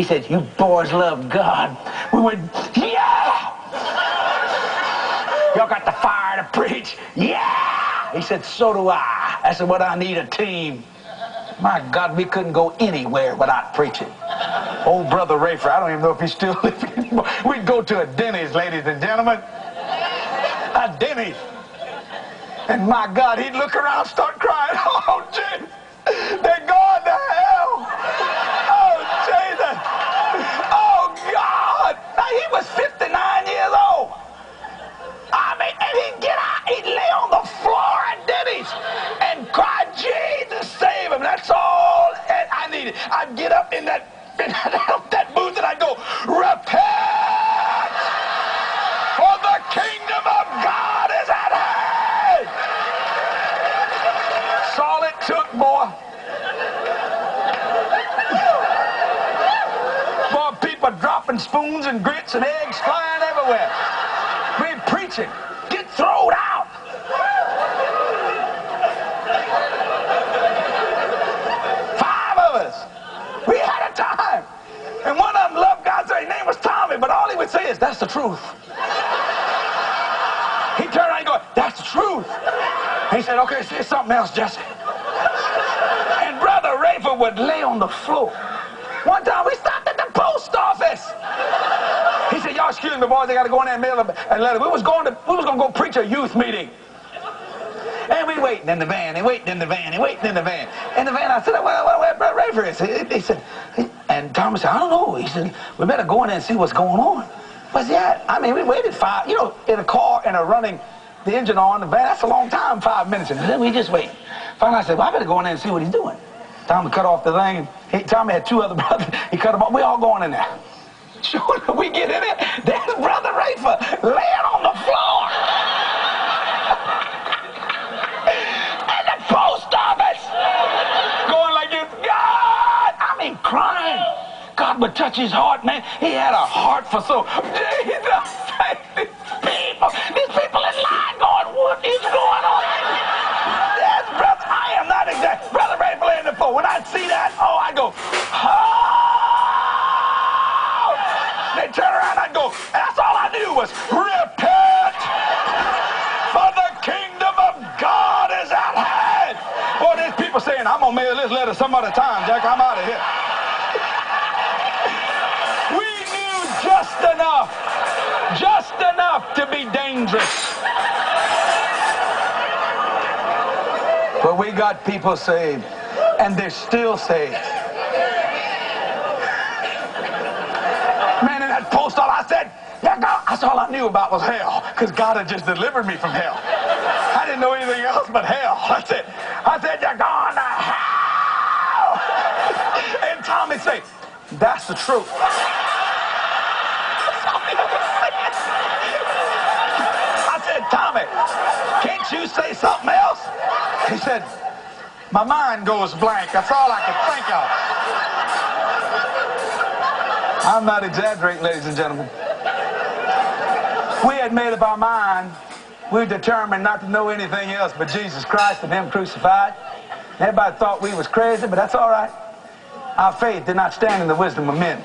He said, you boys love God. We went, yeah! Y'all got the fire to preach. Yeah! He said, so do I. I said, what I need a team. My God, we couldn't go anywhere without preaching. Old brother Rafer, I don't even know if he's still living anymore. We'd go to a Denny's, ladies and gentlemen. A Denny's. And my God, he'd look around, start crying. Oh, Jesus, they're going I get up in that, in that, booth and I'd go, repent, for the kingdom of God is at hand. That's all it took, boy. Boy, people dropping spoons and grits and eggs flying everywhere. We preaching. Get thrown out. Five of us. We had a time. And one of them loved God, so his name was Tommy, but all he would say is, that's the truth. He turned around and go, that's the truth. He said, okay, say something else, Jesse. And Brother Rafer would lay on the floor. One time we stopped at the post office. He said, y'all excuse me, boys, I got to go in there and mail a letter. We was going to, we was going to go preach a youth meeting. And we waiting in the van, and waiting in the van, and waiting in the van. In the van, I said, well, well, where Brother Rafer is? He, he said, and Thomas said, I don't know. He said, we better go in there and see what's going on. But yeah, I mean, we waited five, you know, in a car and a running the engine on the van. That's a long time, five minutes. And then we just wait. Finally, I said, well, I better go in there and see what he's doing. Tommy cut off the thing. He, Tommy had two other brothers. He cut them off. We all going in there. Sure, we get in there. There's Brother Rafer laying on the floor. God would touch his heart, man. He had a heart for so. Jesus, these people, these people in line going, what is going on? Yes, brother, I am not exact. Brother Rafer laying the floor. When I see that, oh, I go, oh. They turn around I'd go, that's all I knew was repent, for the kingdom of God is at hand. Boy, there's people saying, I'm going to mail this letter some other time, Jack. I'm out of here. Enough to be dangerous. But we got people saved, and they're still saved. Man, in that post all I said, yeah, God, that's all I knew about was hell, because God had just delivered me from hell. I didn't know anything else but hell. That's it. I said, you're going to hell. And Tommy said, that's the truth. You say something else? He said, my mind goes blank. That's all I can think of. I'm not exaggerating, ladies and gentlemen. We had made up our mind. We determined not to know anything else but Jesus Christ and Him crucified. Everybody thought we was crazy, but that's all right. Our faith did not stand in the wisdom of men.